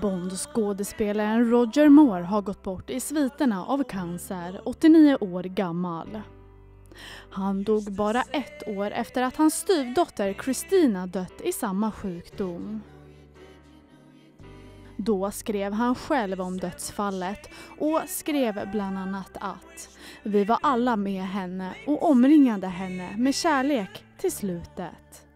Bondskådespelaren Roger Moore har gått bort i sviterna av cancer, 89 år gammal. Han dog bara ett år efter att hans styvdotter Christina dött i samma sjukdom. Då skrev han själv om dödsfallet och skrev bland annat att vi var alla med henne och omringade henne med kärlek till slutet.